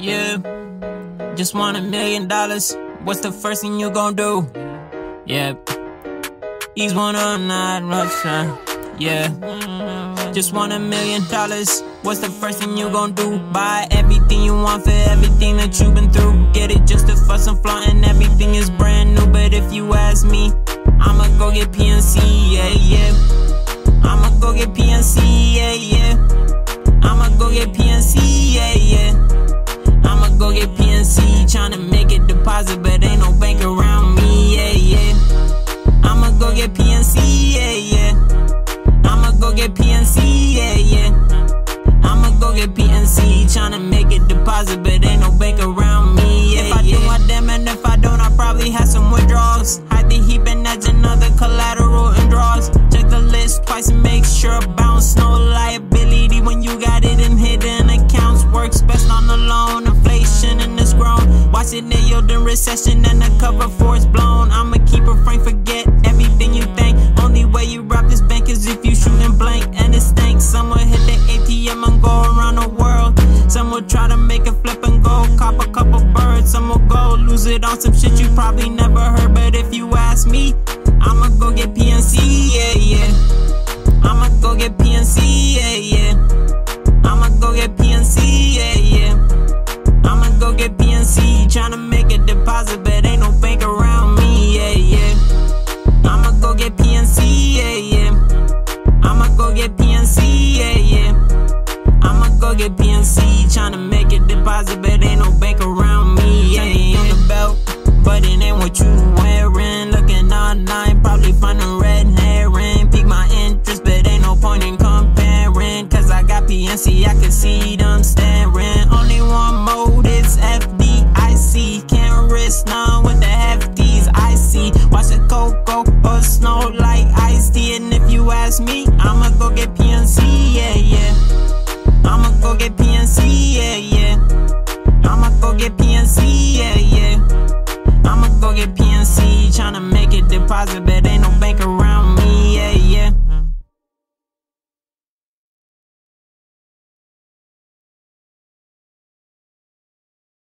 Yeah, just want a million dollars. What's the first thing you gon' do? Yeah, he's one of not rush. Yeah, just want a million dollars. What's the first thing you gon' do? Buy everything you want for everything that you've been through. Get it just to fuss and flaunt, and everything is brand new. But if you ask me, I'ma go get PNC. Yeah, yeah. I'ma go get PNC. Yeah, yeah. I'ma go get PNC. Tryna make a deposit, but ain't no bank around me, yeah, yeah. I'ma go get PNC, yeah, yeah. I'ma go get PNC, yeah, yeah. In yielding recession and the cover for it's blown. I'ma keep a frame, forget everything you think. Only way you rob this bank is if you shooting blank and it stinks. Some will hit the ATM and go around the world. Some will try to make a flip and go cop a couple birds. Some will go lose it on some shit you probably never heard. But if you ask me, I'ma go get PNC, yeah, yeah. I'ma go get PNC, yeah, tryna make a deposit, but ain't no bank around me, yeah. On the belt, but it ain't what you wearing. Looking night, probably find a red herring. Pique my interest, but ain't no point in comparing. Cause I got PNC, I can see them staring. Only one mode, it's FD see. Can't risk none with the hefties I see. Watch the cocoa or snow like iced tea. And if you ask me, I'ma go get PNC, yeah, yeah. I'ma go get PNC, get PNC, yeah, yeah. I'ma go get PNC, tryna make it deposit better.